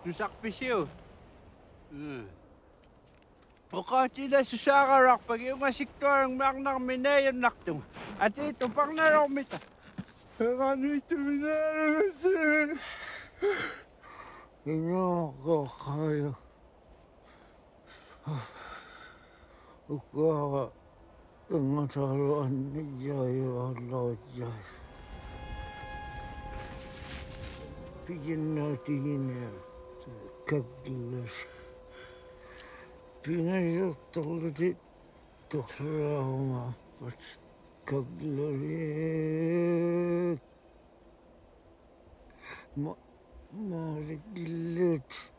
Susak pisiyo. Hmm. O sila susakarak pag yung asiktor ang maknak minayon naktung. At ito pang naromita. Ano ito minayon Inyo ko kayo. Ukawa ang taruan ni Jayo Allah Jai. Pigin natin niya kabinler. Bine yurttaları toprağıma aç kabinleri. Ma mağrı gillet.